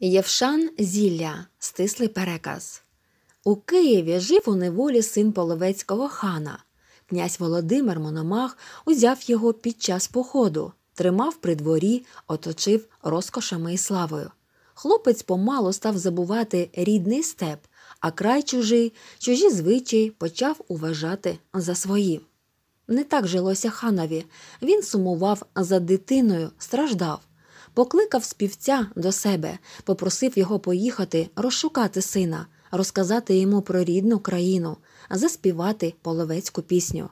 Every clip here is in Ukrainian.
Євшан Зілля, стислий переказ. У Києві жив у неволі син половецького хана. Князь Володимир Мономах узяв його під час походу, тримав при дворі, оточив розкошами і славою. Хлопець помалу став забувати рідний степ, а край чужий, чужі звичаї почав уважати за свої. Не так жилося ханові. Він сумував за дитиною, страждав. Покликав співця до себе, попросив його поїхати, розшукати сина, розказати йому про рідну країну, заспівати половецьку пісню.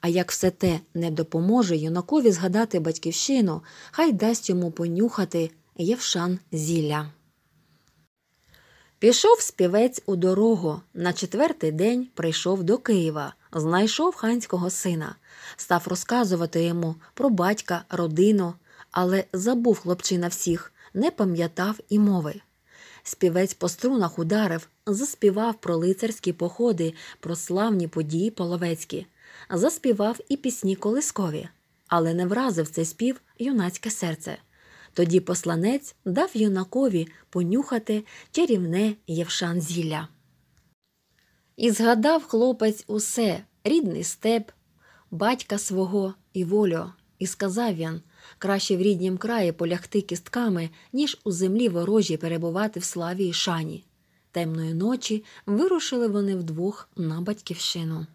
А як все те не допоможе юнакові згадати батьківщину, хай дасть йому понюхати Євшан зілля. Пішов співець у дорогу. На четвертий день прийшов до Києва, знайшов ханського сина, став розказувати йому про батька, родину, але забув хлопчина всіх, не пам'ятав і мови. Співець по струнах ударив, заспівав про лицарські походи, про славні події половецькі, заспівав і пісні колискові, але не вразив цей спів юнацьке серце. Тоді посланець дав юнакові понюхати чарівне Євшан зілля. І згадав хлопець усе рідний степ, батька свого і волю, і сказав він краще в ріднім краї полягти кістками, ніж у землі ворожі перебувати в славі і шані. Темної ночі вирушили вони вдвох на батьківщину.